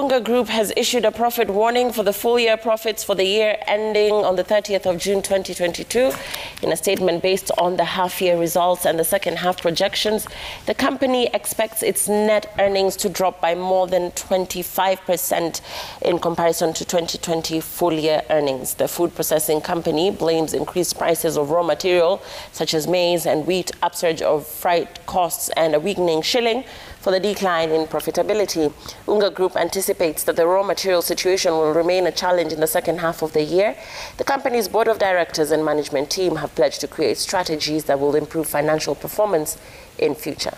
Unga Group has issued a profit warning for the full year profits for the year ending on the 30th of June 2022. In a statement based on the half year results and the second half projections, the company expects its net earnings to drop by more than 25% in comparison to 2020 full year earnings. The food processing company blames increased prices of raw material such as maize and wheat, upsurge of freight costs, and a weakening shilling for the decline in profitability. Unga Group anticipates that the raw material situation will remain a challenge in the second half of the year. The company's board of directors and management team have pledged to create strategies that will improve financial performance in future.